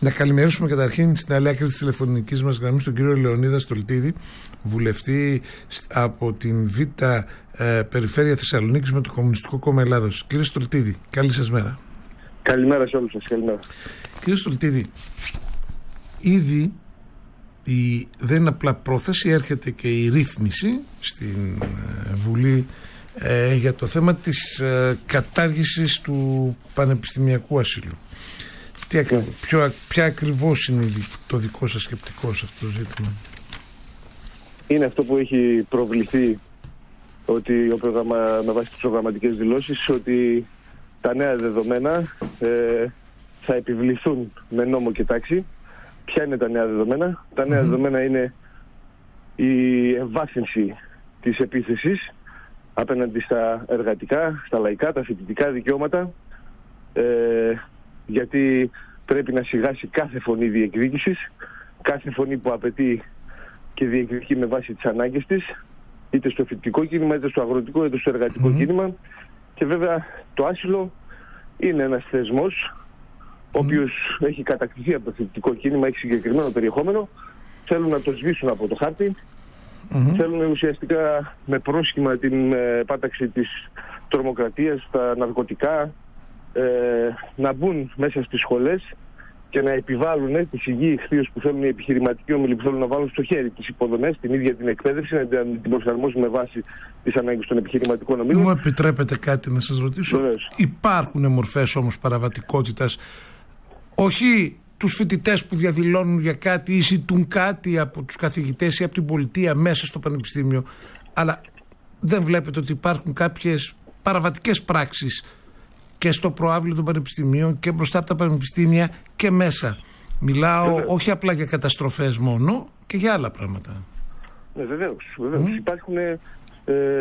Να καλημερίσουμε καταρχήν στην άλλη άκρη της τηλεφωνικής μας γραμμής τον κύριο Λεωνίδα Στολτίδη, βουλευτή από την Β' ε, Περιφέρεια Θεσσαλονίκης με το Κομμουνιστικό Κόμμα Ελλάδος. Κύριε Στολτίδη, καλή σας μέρα. Καλημέρα σε όλους σας. Καλημέρα. Κύριε Στολτίδη, ήδη η, δεν είναι απλά πρόθεση, έρχεται και η ρύθμιση στην ε, Βουλή ε, για το θέμα της ε, κατάργησης του πανεπιστημιακού ασύλου. Τι ακριβ, ποιο, ποια ακριβώς είναι το δικό σας σκεπτικό σε αυτό το ζήτημα; Είναι αυτό που έχει προβληθεί ότι ο προγραμμα, με βάση τις προγραμματικές δηλώσεις ότι τα νέα δεδομένα ε, θα επιβληθούν με νόμο και τάξη. Ποια είναι τα νέα δεδομένα; Τα νεα δεδομένα είναι η ευάθυνση της επίθεσης απέναντι στα εργατικά, στα λαϊκά, τα φοιτητικά δικαιώματα ε, γιατί πρέπει να σιγάσει κάθε φωνή διεκδίκησης, κάθε φωνή που απαιτεί και διεκδικεί με βάση τις ανάγκες της, είτε στο φοιτητικό κίνημα, είτε στο αγροτικό, είτε στο εργατικο κίνημα. Και βέβαια το άσυλο είναι ένας θεσμός ο οποίος έχει κατακτηθεί από το φοιτητικό κίνημα, έχει συγκεκριμένο περιεχόμενο, θέλουν να το σβήσουν από το χάρτη, θέλουν ουσιαστικά με πρόσχημα την ε, πάταξη της τρομοκρατίας, τα ναρκωτικά, ε, να μπουν μέσα στις σχολές και να επιβάλλουν ε, τις υγιή που θέλουν οι επιχειρηματικοί όμιλοι που θέλουν να βάλουν στο χέρι τις υποδομές, την ίδια την εκπαίδευση, να την προσαρμόσουν με βάση τις ανάγκες των επιχειρηματικών ομίλων. Μου επιτρέπετε κάτι να σας ρωτήσω; Βεβαίως. Υπάρχουν μορφές όμως παραβατικότητας, όχι τους φοιτητές που διαδηλώνουν για κάτι ή ζητούν κάτι από τους καθηγητές ή από την πολιτεία μέσα στο πανεπιστήμιο, αλλά δεν βλέπετε ότι υπάρχουν κάποιες παραβατικές πράξεις και στο προάβλιο των πανεπιστημίων και μπροστά από τα πανεπιστήμια και μέσα. Μιλάω όχι απλά για καταστροφές μόνο και για άλλα πράγματα. Ναι, βεβαίως. Βεβαίως. Mm. Υπάρχουν ε,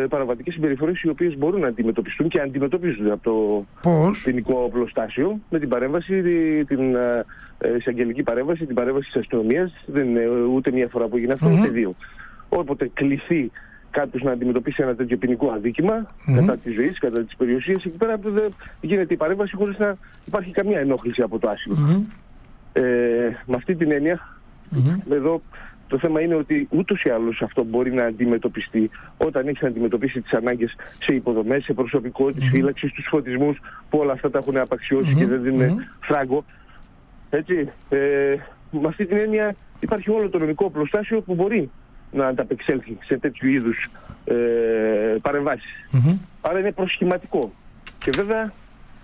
παραβατικές συμπεριφορές οι οποίες μπορούν να αντιμετωπιστούν και αντιμετωπίζονται από το Πώς; ποινικό οπλοστάσιο με την παρέμβαση, την ε, εισαγγελική παρέμβαση, την παρέμβαση της αστυνομίας. Δεν είναι ούτε μία φορά που έγινε αυτό, mm-hmm. ούτε δύο. Όποτε κληθεί κάποιος να αντιμετωπίσει ένα τέτοιο ποινικό αδίκημα mm-hmm. κατά της ζωής, κατά της περιουσίας, εκεί πέρα δεν γίνεται η παρέμβαση χωρίς να υπάρχει καμία ενόχληση από το άσυλο. Mm-hmm. Ε, με αυτή την έννοια, mm-hmm. εδώ το θέμα είναι ότι ούτως ή άλλως αυτό μπορεί να αντιμετωπιστεί όταν έχεις να αντιμετωπίσεις τις ανάγκες σε υποδομές, σε προσωπικό της φύλαξης, στου φωτισμούς που όλα αυτά τα έχουν απαξιώσει και δεν δίνουν φράγκο. Έτσι. Ε, με αυτή την έννοια υπάρχει όλο το νομικό οπλοστάσιο που μπορεί να ανταπεξέλθει σε τέτοιου είδους ε, παρεμβάσεις. Mm-hmm. Άρα είναι προσχηματικό. Και βέβαια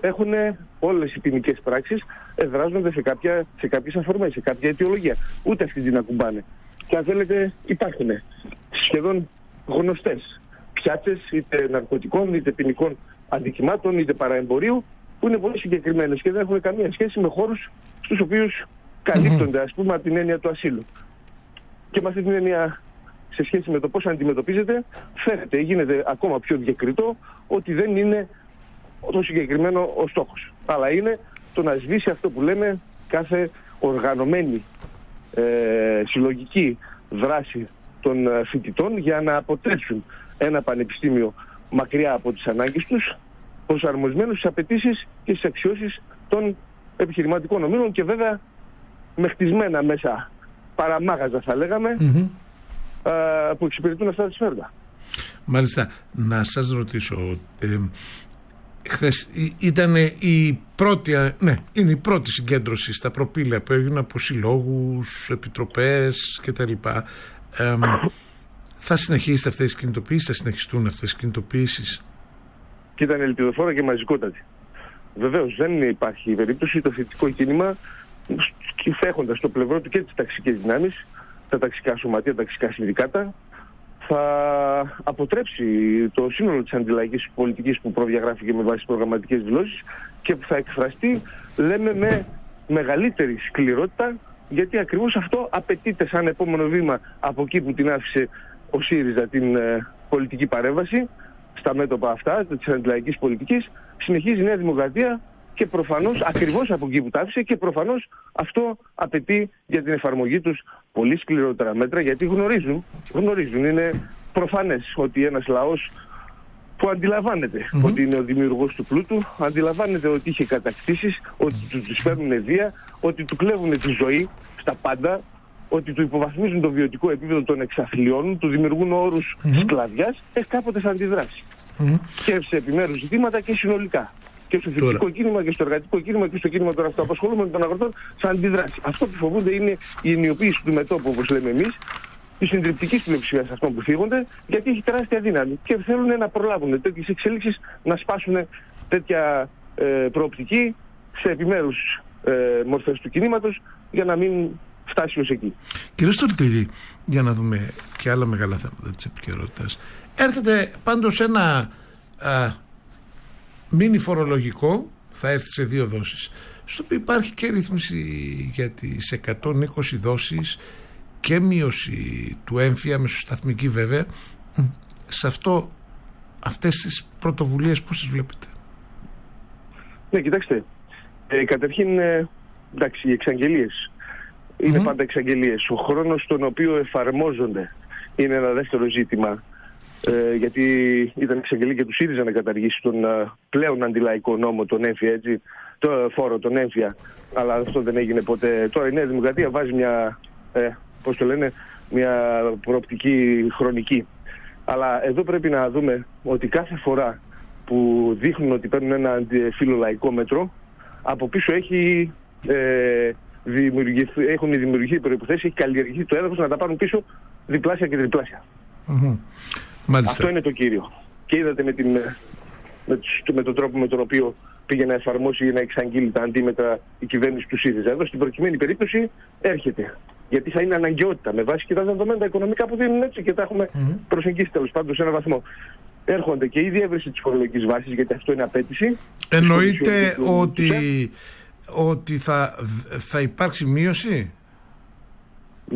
έχουν όλες οι ποινικές πράξεις εδράζονται σε, κάποια, σε κάποιες αφορμές, σε κάποια αιτιολογία. Ούτε αυτή την ακουμπάνε. Και αν θέλετε, υπάρχουν σχεδόν γνωστές πιάτσε είτε ναρκωτικών είτε ποινικών αντικειμάτων είτε παραεμπορίου που είναι πολύ συγκεκριμένες και δεν έχουν καμία σχέση με χώρους στους οποίους καλύπτονται, ας πούμε, από την έννοια του ασύλου. Και με αυτή την έννοια σε σχέση με το πώς αντιμετωπίζεται, φαίνεται, γίνεται ακόμα πιο διακριτό ότι δεν είναι το συγκεκριμένο ο στόχος. Αλλά είναι το να σβήσει αυτό που λέμε κάθε οργανωμένη ε, συλλογική δράση των ε, φοιτητών για να αποτρέψουν ένα πανεπιστήμιο μακριά από τις ανάγκες τους, προσαρμοσμένο στις απαιτήσεις και στις αξιώσεις των επιχειρηματικών ομίλων και βέβαια με χτισμένα μέσα παραμάγαζα θα λέγαμε, που εξυπηρετούν αυτά τα συμφέροντα. Μάλιστα, να σας ρωτήσω, ε, χθες ήταν η πρώτη, ναι, είναι η πρώτη συγκέντρωση στα προπήλαια που έγιναν από συλλόγους, επιτροπές κτλ. Ε, θα συνεχίσετε αυτές τις κινητοποιήσεις, θα συνεχιστούν αυτές τις κινητοποιήσεις; Και ήταν ελπιδοφόρα και μαζικότατη. Βεβαίως δεν υπάρχει περίπτωση το θετικό κίνημα έχοντας στο πλευρό του και τις ταξικές δυνάμεις τα ταξικά σωματεία, τα ταξικά συνδικάτα, θα αποτρέψει το σύνολο της αντιλαϊκής πολιτικής που προδιαγράφηκε με βάση προγραμματικές δηλώσεις και που θα εκφραστεί, λέμε, με μεγαλύτερη σκληρότητα, γιατί ακριβώς αυτό απαιτείται σαν επόμενο βήμα από εκεί που την άφησε ο ΣΥΡΙΖΑ την ε, πολιτική παρέμβαση, στα μέτωπα αυτά της αντιλαϊκής πολιτικής, συνεχίζει η Νέα Δημοκρατία και προφανώς ακριβώς από εκεί που τα άφησε και προφανώς αυτό απαιτεί για την εφαρμογή τους πολύ σκληρότερα μέτρα γιατί γνωρίζουν, γνωρίζουν είναι προφανές ότι ένας λαός που αντιλαμβάνεται ότι είναι ο δημιουργός του πλούτου, αντιλαμβάνεται ότι είχε κατακτήσεις, ότι του τις παίρνουν βία, ότι του κλέβουν τη ζωή στα πάντα, ότι του υποβαθμίζουν το βιωτικό επίπεδο των εξαθλιών, του δημιουργούν όρους mm-hmm. σκλαβιάς, ε, κάποτε θα αντιδράσει. Και σε επιμέρους ζητήματα και συνολικά. Και στο φυσικό κίνημα και στο εργατικό κίνημα και στο κίνημα των αυτοαπασχολούμενων των αγροτών θα αντιδράσει. Αυτό που φοβούνται είναι η ενιοποίηση του μετόπου, όπως λέμε εμείς, της συντριπτικής πλειοψηφίας αυτών που φύγονται, γιατί έχει τεράστια δύναμη. Και θέλουν να προλάβουν τέτοιες εξέλιξει, να σπάσουν τέτοια ε, προοπτική σε επιμέρους ε, μορφές του κινήματος για να μην φτάσει ως εκεί. Κύριε Στολτήρη, για να δούμε και άλλα μεγάλα θέματα της επικαιρότητας. Έρχεται πάντως ένα α, μίνι φορολογικό, θα έρθει σε δύο δόσεις, στο οποίο υπάρχει και ρύθμιση για τις 120 δόσεις και μείωση του έμφυα, μεσοσταθμική βέβαια. Σε αυτό, αυτές τις πρωτοβουλίες πώς τις βλέπετε; Ναι, κοιτάξτε. Ε, καταρχήν, ε, εντάξει, οι εξαγγελίες είναι πάντα εξαγγελίες. Ο χρόνος στον οποίο εφαρμόζονται είναι ένα δεύτερο ζήτημα. Ε, γιατί ήταν εξαγγελία και τους ΣΥΡΙΖΑ να καταργήσει τον ε, πλέον αντιλαϊκό νόμο, τον έμφυα, έτσι, το φόρο, τον έμφυα. Αλλά αυτό δεν έγινε ποτέ. Τώρα η Νέα Δημοκρατία βάζει μια ε, πώς το λένε, μια προοπτική χρονική. Αλλά εδώ πρέπει να δούμε ότι κάθε φορά που δείχνουν ότι παίρνουν ένα αντιφιλολαϊκό μέτρο, από πίσω έχει, ε, έχουν δημιουργηθεί προποθέσει, έχει καλλιεργηθεί το έδαφος να τα πάρουν πίσω διπλάσια και τριπλάσια. Αυτό είναι το κύριο. Και είδατε με, την, με, με τον τρόπο με τον οποίο πήγε να εφαρμόσει ή να εξαγγείλει τα αντίμετρα η κυβέρνηση του ΣΥΡΙΖΑ. Εδώ στην προκειμένη περίπτωση έρχεται γιατί θα είναι αναγκαιότητα με βάση και τα δεδομένα τα οικονομικά που δίνουν έτσι και τα έχουμε mm-hmm. προσεγγίσει τέλος πάντων σε έναν βαθμό. Έρχονται και η διεύρυνση τη φορολογική βάση, γιατί αυτό είναι απέτηση. Εννοείται ότι, ότι θα, θα υπάρξει μείωση;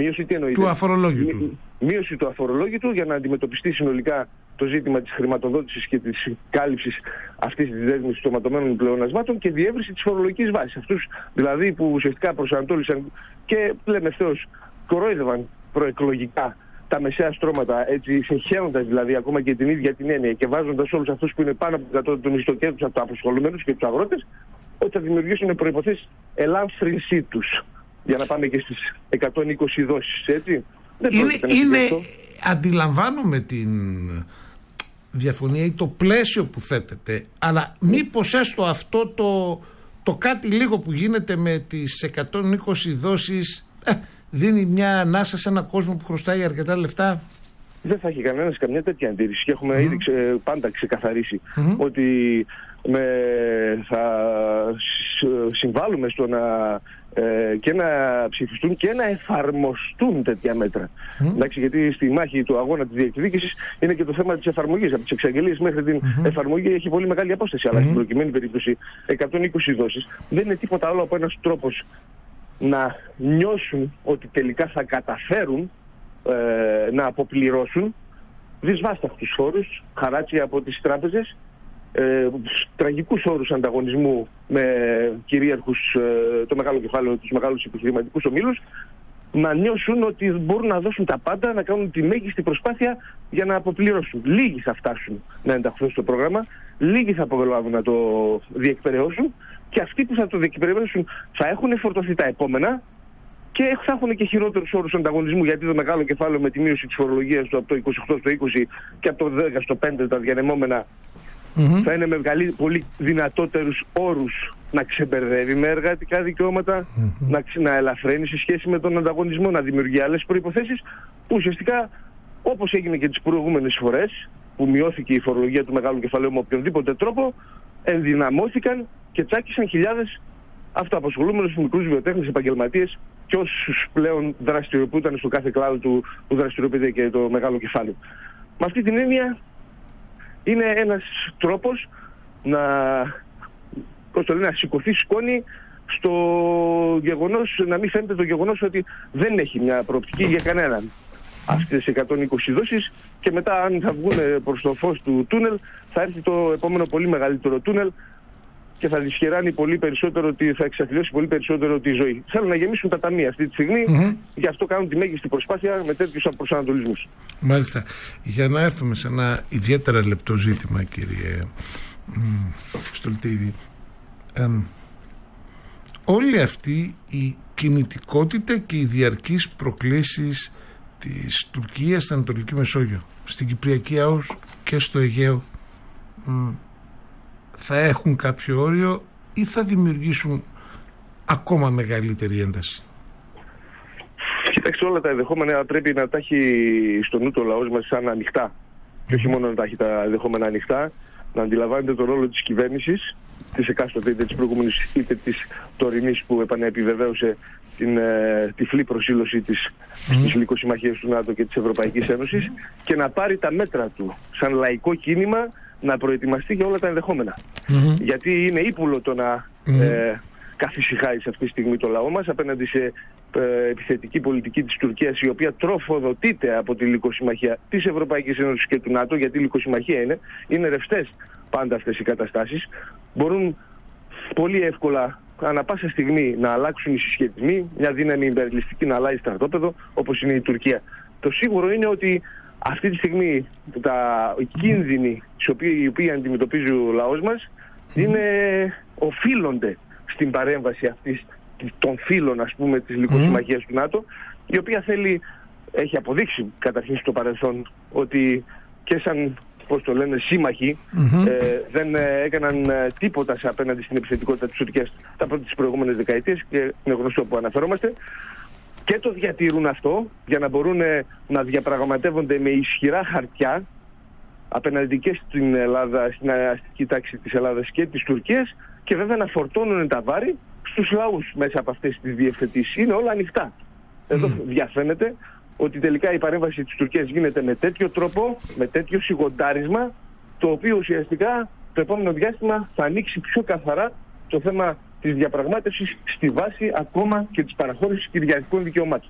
Μείωση τι εννοείται. Του αφορολόγητου. Μείωση του αφορολόγητου για να αντιμετωπιστεί συνολικά το ζήτημα της χρηματοδότησης και της κάλυψης αυτής της δέσμης των ματωμένων πλεονασμάτων και διεύρυνση της φορολογικής βάσης. Αυτούς δηλαδή που ουσιαστικά προσανατόλισαν και λέμε ευθέως κορόιδευαν προεκλογικά τα μεσαία στρώματα, έτσι συγχαίροντας δηλαδή ακόμα και την ίδια την έννοια και βάζοντας όλους αυτούς που είναι πάνω από το των μισθοκέντρου από τους αποσχολούμενου και τους αγρότες, ότι θα δημιουργήσουν προποθέσει ελάφρυνσή τους. Για να πάμε και στις 120 δόσεις, έτσι. Δεν είναι, είναι αντιλαμβάνομαι την διαφωνία ή το πλαίσιο που θέτεται, αλλά μήπως έστω αυτό το, το κάτι λίγο που γίνεται με τις 120 δόσεις ε, δίνει μια ανάσα σε έναν κόσμο που χρωστάει αρκετά λεφτά; Δεν θα έχει κανένας καμιά τέτοια αντίρρηση και έχουμε ήδη πάντα ότι με, θα συμβάλλουμε στο να ε, και να ψηφιστούν και να εφαρμοστούν τέτοια μέτρα. Mm. Εντάξει, γιατί στη μάχη του αγώνα της διεκδίκησης είναι και το θέμα της εφαρμογής. Από τις εξαγγελίες μέχρι την mm-hmm. εφαρμογή έχει πολύ μεγάλη απόσταση. Mm-hmm. Αλλά στην προκειμένη περίπτωση 120 δόσεις δεν είναι τίποτα άλλο από ένας τρόπος να νιώσουν ότι τελικά θα καταφέρουν ε, να αποπληρώσουν δυσβάσταχτους φόρους, χαράτσι από τις τράπεζες ε, τραγικούς όρους ανταγωνισμού με κυρίαρχους ε, το μεγάλο κεφάλαιο, τους μεγάλους επιχειρηματικούς ομίλους να νιώσουν ότι μπορούν να δώσουν τα πάντα, να κάνουν τη μέγιστη προσπάθεια για να αποπληρώσουν. Λίγοι θα φτάσουν να ενταχθούν στο πρόγραμμα, λίγοι θα αποβελάβουν να το διεκπαιρεώσουν και αυτοί που θα το διεκπαιρεώσουν θα έχουν φορτωθεί τα επόμενα και θα έχουν και χειρότερους όρους ανταγωνισμού γιατί το μεγάλο κεφάλαιο με τη μείωση της φορολογίας του από το 28 στο 20 και από το 10 στο 5 τα διανεμόμενα mm-hmm. θα είναι με πολύ δυνατότερους όρους να ξεμπερδεύει με εργατικά να, να ελαφραίνει σε σχέση με τον ανταγωνισμό, να δημιουργεί άλλες προποθέσει που ουσιαστικά όπως έγινε και τις προηγούμενες φορές που μειώθηκε η φορολογία του μεγάλου κεφαλαίου με οποιονδήποτε τρόπο, ενδυναμώθηκαν και τσάκισαν χιλιάδες αυτοαπασχολούμενου μικρούς βιοτέχνες επαγγελματίες και όσους πλέον δραστηριοποιούνταν στο κάθε κλάδο του που δραστηριοποιείται και το μεγάλο κεφάλαιο. Με αυτή την έννοια είναι ένας τρόπος να, πώς το λένε, να σηκωθεί σκόνη στο γεγονός, να μην φαίνεται το γεγονός ότι δεν έχει μια προοπτική για κανέναν. Αυτές τις 120 δόσεις και μετά αν θα βγουν προς το φως του τούνελ θα έρθει το επόμενο πολύ μεγαλύτερο τούνελ και θα δυσχεράνει πολύ περισσότερο, θα εξαθλιώσει πολύ περισσότερο τη ζωή. Θέλουν να γεμίσουν τα ταμεία αυτή τη στιγμή, mm-hmm. γι' αυτό κάνουν τη μέγιστη προσπάθεια με τέτοιους προσανατολισμού. Μάλιστα. Για να έρθουμε σε ένα ιδιαίτερα λεπτό ζήτημα, κύριε Στολτίδη. Ε, όλη αυτή η κινητικότητα και οι διαρκείς προκλήσεις της Τουρκίας στην Ανατολική Μεσόγειο, στην Κυπριακή ΑΟΣ και στο Αιγαίο θα έχουν κάποιο όριο ή θα δημιουργήσουν ακόμα μεγαλύτερη ένταση; Κοιτάξτε, όλα τα ενδεχόμενα πρέπει να τα έχει στο νου το λαός μας σαν ανοιχτά. Και όχι μόνο να τα έχει τα ενδεχόμενα ανοιχτά, να αντιλαμβάνεται τον ρόλο της κυβέρνησης, της εκάστοτε είτε της προηγούμενης είτε της τωρινής που επανεπιβεβαίωσε την ε, τυφλή προσήλωσή της mm. στις λικοσυμμαχίε του ΝΑΤΟ και της Ευρωπαϊκής Ένωσης και να πάρει τα μέτρα του σαν λαϊκό κίνημα να προετοιμαστεί για όλα τα ενδεχομενα Γιατί είναι ύπουλο το να mm-hmm. ε, καθησυχάει σε αυτή τη στιγμή το λαό μας απέναντι σε ε, επιθετική πολιτική της Τουρκίας η οποία τροφοδοτείται από τη λικοσυμμαχία της Ευρωπαϊκής Ένωσης και του ΝΑΤΟ γιατί η λικοσυμμαχία είναι, είναι ρευστές πάντα αυτές οι καταστάσεις μπορούν πολύ εύκολα ανά πάσα στιγμή να αλλάξουν οι συσχετισμοί, μια δύναμη υπερλιστική να αλλάζει στρατόπεδο όπως είναι η Τουρκία. Το σίγουρο είναι ότι αυτή τη στιγμή τα, οι κίνδυνοι οι οποίοι αντιμετωπίζει ο λαός μας είναι, οφείλονται στην παρέμβαση αυτής των φίλων ας πούμε της λικοσυμμαχίας του ΝΑΤΟ η οποία θέλει, έχει αποδείξει καταρχήν στο παρελθόν ότι και σαν πώς το λένε, σύμμαχοι ε, δεν ε, έκαναν ε, τίποτα σε απέναντι στην επιθετικότητα της Τουρκίας τα πρώτα τις προηγούμενες δεκαετίες και είναι γνωστό που αναφερόμαστε και το διατηρούν αυτό για να μπορούν να διαπραγματεύονται με ισχυρά χαρτιά απέναντι και στην Ελλάδα, στην αστική τάξη της Ελλάδας και της Τουρκίας και βέβαια να φορτώνουν τα βάρη στους λαούς μέσα από αυτές τις διευθετήσεις. Είναι όλα ανοιχτά. Εδώ διαφαίνεται ότι τελικά η παρέμβαση της Τουρκίας γίνεται με τέτοιο τρόπο, με τέτοιο σιγοντάρισμα, το οποίο ουσιαστικά το επόμενο διάστημα θα ανοίξει πιο καθαρά το θέμα της διαπραγμάτευσης στη βάση ακόμα και της παραχώρησης κυριαρχικών δικαιωμάτων.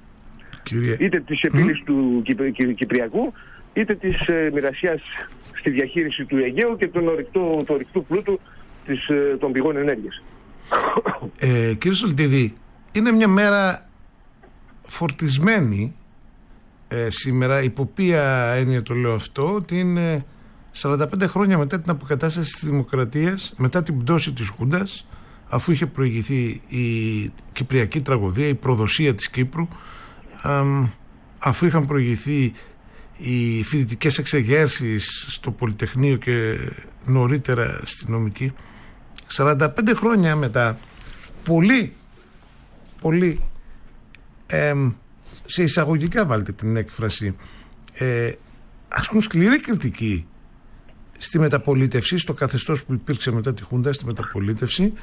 Κύριε... Είτε της επίλυσης του Κυπριακού, είτε της ε, μοιρασίας στη διαχείριση του Αιγαίου και του ορυκτού πλούτου της, ε, των πηγών ενέργειας. Ε, κύριε Σολτίδη, είναι μια μέρα φορτισμένη ε, σήμερα, υπό ποια έννοια το λέω αυτό, ότι είναι 45 χρόνια μετά την αποκατάσταση της δημοκρατίας, μετά την πτώση της Χούντας, αφού είχε προηγηθεί η Κυπριακή τραγωδία, η προδοσία της Κύπρου, αφού είχαν προηγηθεί οι φοιτητικές εξεγέρσεις στο Πολυτεχνείο και νωρίτερα στη νομική 45 χρόνια μετά πολύ πολύ σε εισαγωγικά βάλτε την έκφραση ε, ασκούν σκληρή κριτική στη μεταπολίτευση στο καθεστώς που υπήρξε μετά τη Χούντα στη μεταπολίτευση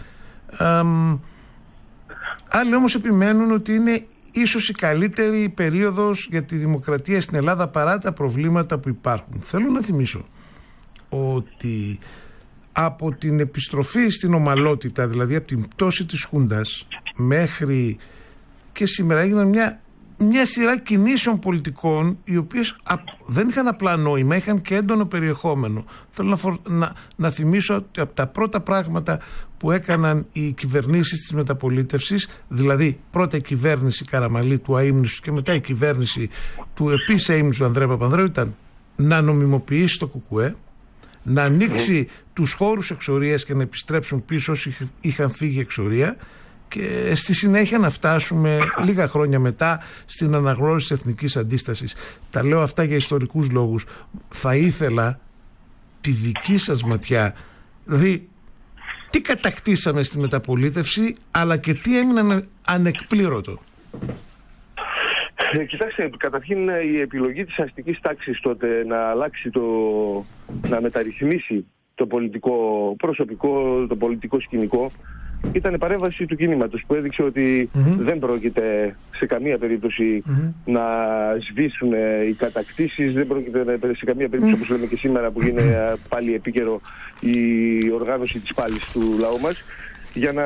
άλλοι όμως επιμένουν ότι είναι ίσως η καλύτερη περίοδος για τη δημοκρατία στην Ελλάδα παρά τα προβλήματα που υπάρχουν. Θέλω να θυμίσω ότι από την επιστροφή στην ομαλότητα, δηλαδή από την πτώση της Χούντας μέχρι και σήμερα έγιναν μια, μια σειρά κινήσεων πολιτικών οι οποίες δεν είχαν απλά νόημα, είχαν και έντονο περιεχόμενο. Θέλω να, να, να θυμίσω ότι από τα πρώτα πράγματα που έκαναν οι κυβερνήσεις της μεταπολίτευσης, δηλαδή πρώτα η κυβέρνηση Καραμαλή του Αΐμνησου και μετά η κυβέρνηση του επίσης Αΐμνησου Ανδρέα Παπανδρέου ήταν να νομιμοποιήσει το ΚΚΕ, να ανοίξει τους χώρους εξορίας και να επιστρέψουν πίσω όσοι είχαν φύγει εξορία και στη συνέχεια να φτάσουμε λίγα χρόνια μετά στην αναγνώριση της εθνικής αντίστασης. Τα λέω αυτά για ιστορικούς λόγους. Θα ήθελα τη δική σας ματιά, δηλαδή τι κατακτήσαμε στη μεταπολίτευση αλλά και τι έμεινε ανεκπλήρωτο. Ε, κοιτάξτε, καταρχήν ε, η επιλογή της αστικής τάξης τότε να αλλάξει το, να μεταρρυθμίσει το πολιτικό προσωπικό, το πολιτικό σκηνικό ήταν παρέμβαση του κινήματος που έδειξε δεν πρόκειται σε καμία να σβήσουν ε, οι κατακτήσεις, δεν πρόκειται σε καμία περίπτωση όπως λέμε και σήμερα που είναι πάλι επίκαιρο η οργάνωση της πάλης του λαού μας για να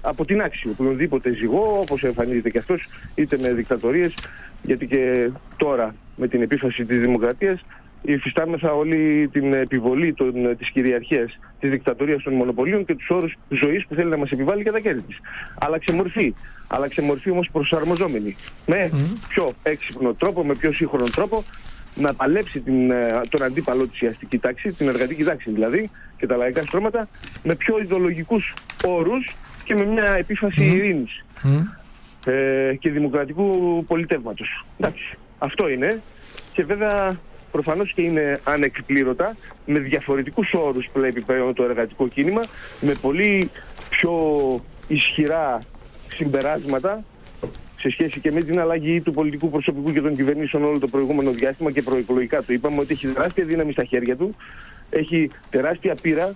αποτινάξει οποιονδήποτε ζυγό όπως εμφανίζεται και αυτός είτε με δικτατορίες γιατί και τώρα με την επίφαση της δημοκρατίας υφιστάμεθα όλη την επιβολή των, της κυριαρχίας, της δικτατορίας των μονοπωλίων και τους όρους ζωής που θέλει να μας επιβάλλει για τα κέρδη της. Άλλαξε μορφή, άλλαξε μορφή όμως προσαρμοζόμενη. Με πιο έξυπνο τρόπο, με πιο σύγχρονο τρόπο, να παλέψει την, ε, τον αντίπαλο της αστική τάξη, την εργατική τάξη δηλαδή και τα λαϊκά στρώματα με πιο ιδεολογικούς όρους και με μια επίφαση mm. ειρήνης ε, και δημοκρατικού πολιτεύματος. Εντάξει, αυτό είναι και βέβαια προφανώς και είναι ανεκπλήρωτα με διαφορετικούς όρους πλέπει πλέον το εργατικό κίνημα με πολύ πιο ισχυρά συμπεράσματα σε σχέση και με την αλλαγή του πολιτικού προσωπικού και των κυβερνήσεων όλο το προηγούμενο διάστημα και προεκλογικά. Το είπαμε ότι έχει τεράστια δύναμη στα χέρια του, έχει τεράστια πείρα,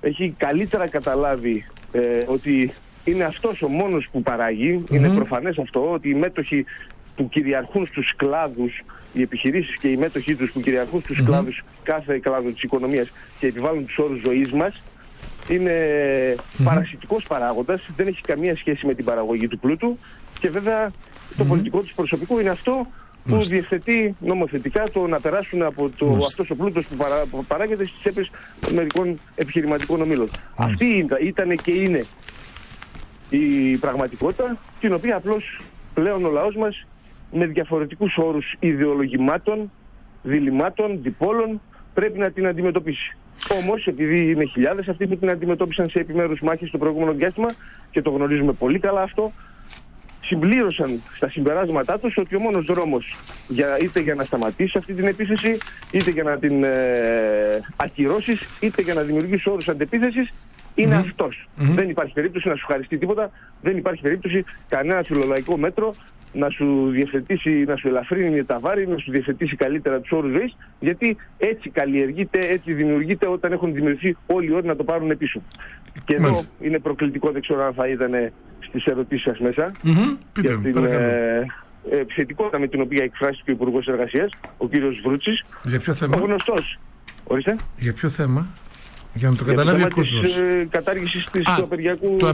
έχει καλύτερα καταλάβει ε, ότι είναι αυτός ο μόνος που παραγει είναι προφανές αυτό, ότι οι μέτοχοι που κυριαρχούν στους κλάδους, οι επιχειρήσεις και οι μέτοχοι τους που κυριαρχούν στους mm-hmm. κλάδους, κάθε κλάδο της οικονομίας και επιβάλλουν τους όρους ζωής μας, είναι mm-hmm. παρασιτικός παράγοντας, δεν έχει καμία σχέση με την παραγωγή του πλούτου και βέβαια το πολιτικό του προσωπικού είναι αυτό που διευθετεί νομοθετικά το να περάσουν από το, αυτός ο πλούτος που, παρά, που παράγεται στις τσέπες μερικών επιχειρηματικών ομήλων. Αυτή ήταν και είναι η πραγματικότητα την οποία απλώς πλέον ο λαός μας με διαφορετικούς όρους ιδεολογημάτων, διλημάτων, διπόλων πρέπει να την αντιμετωπίσει. Όμως, επειδή είναι χιλιάδες αυτοί που την αντιμετώπισαν σε επιμέρους μάχες στο προηγούμενο διάστημα και το γνωρίζουμε πολύ καλά αυτό, συμπλήρωσαν στα συμπεράσματά τους ότι ο μόνος δρόμος για, είτε για να σταματήσει αυτή την επίθεση, είτε για να την ε, ακυρώσεις, είτε για να δημιουργήσει όρους αντεπίθεσης, είναι αυτός. Δεν υπάρχει περίπτωση να σου χαριστεί τίποτα, δεν υπάρχει περίπτωση κανένα φιλολαϊκό μέτρο να σου διευθετήσει, να σου ελαφρύνει τα βάρη, να σου διευθετήσει καλύτερα τους όρους ζωής, γιατί έτσι καλλιεργείται, έτσι δημιουργείται όταν έχουν δημιουργηθεί όλοι οι όροι να το πάρουν πίσω. Και εδώ είναι προκλητικό, δεν ξέρω αν θα είδανε στις ερωτήσεις σας μέσα mm-hmm. για την ε, επιθετικότητα με την οποία εκφράστηκε ο Υπουργός Εργασίας, ο κύριος Βρούτσης. Για ποιο θέμα; Ο γνωστός. Ορίστε. Για ποιο θέμα; Για να το καταλάβει ο κόσμος. Της ε, κατάργησης του απεργιακού, του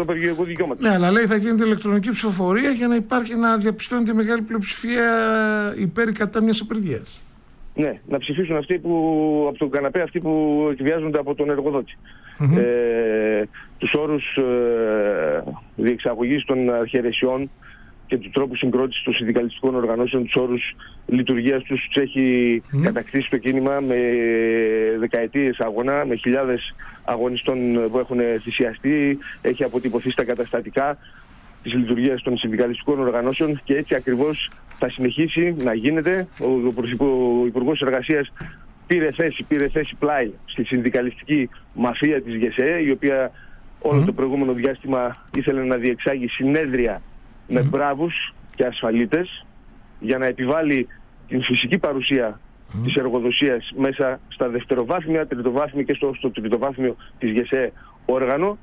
απεργιακού δικαιώματος. Ναι, αλλά λέει θα γίνεται ηλεκτρονική ψηφοφορία για να υπάρχει να διαπιστώνεται μεγάλη πλειοψηφία υπέρ ή κατά μιας απεργίας. Ναι, να ψηφίσουν αυτοί που από τον καναπέ αυτοί που εκβιάζονται από τον εργοδότη. Mm-hmm. Ε, τους όρους ε, διεξαγωγής των αρχαιρεσιών και του τρόπου συγκρότησης των συνδικαλιστικών οργανώσεων, τους όρους λειτουργίας τους, τους έχει mm. κατακτήσει το κίνημα με δεκαετίες αγώνα, με χιλιάδες αγωνιστών που έχουν θυσιαστεί, έχει αποτυπωθεί στα καταστατικά της λειτουργίας των συνδικαλιστικών οργανώσεων και έτσι ακριβώς θα συνεχίσει να γίνεται. Ο, ο Υπουργός Εργασίας πήρε θέση, πήρε θέση πλάι στη συνδικαλιστική μαφία της ΓΕΣΕ, η οποία όλο το προηγούμενο διάστημα ήθελε να διεξάγει συνέδρια με μπράβους και ασφαλίτες για να επιβάλλει την φυσική παρουσία mm. της εργοδοσίας μέσα στα δευτεροβάθμια, τριτοβάθμια και στο, στο τριτοβάθμιο της ΓΕΣΕ όργανο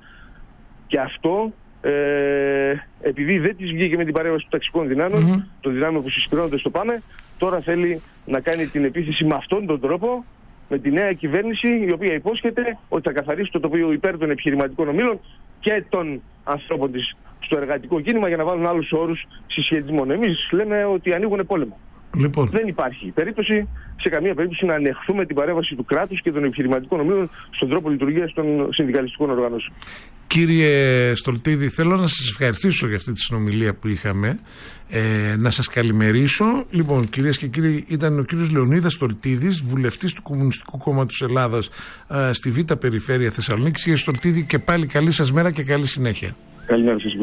και αυτό ε, επειδή δεν της βγήκε με την παρέμβαση των ταξικών δυνάμεων, mm-hmm. των δυνάμεων που συσπηρώνονται στο ΠΑΜΕ, τώρα θέλει να κάνει την επίθεση με αυτόν τον τρόπο, με τη νέα κυβέρνηση, η οποία υπόσχεται ότι θα καθαρίσει το τοπίο υπέρ των επιχειρηματικών ομήλων και των ανθρώπων της στο εργατικό κίνημα για να βάλουν άλλους όρους συσχετισμών. Εμείς λέμε ότι ανοίγουν πόλεμο. Λοιπόν. Δεν υπάρχει περίπτωση, σε καμία περίπτωση, να ανεχθούμε την παρέμβαση του κράτους και των επιχειρηματικών ομίλων στον τρόπο λειτουργίας των συνδικαλιστικών οργανώσεων. Κύριε Στολτίδη, θέλω να σας ευχαριστήσω για αυτή τη συνομιλία που είχαμε. Ε, να σας καλημερίσω. Λοιπόν, κυρίες και κύριοι, ήταν ο κύριος Λεωνίδας Στολτίδης, βουλευτής του Κομμουνιστικού Κόμματος Ελλάδας ε, στη Β' Περιφέρεια Θεσσαλονίκης. Κύριε Στολτίδη, και πάλι καλή σας μέρα και καλή συνέχεια. Καλημέρα σας,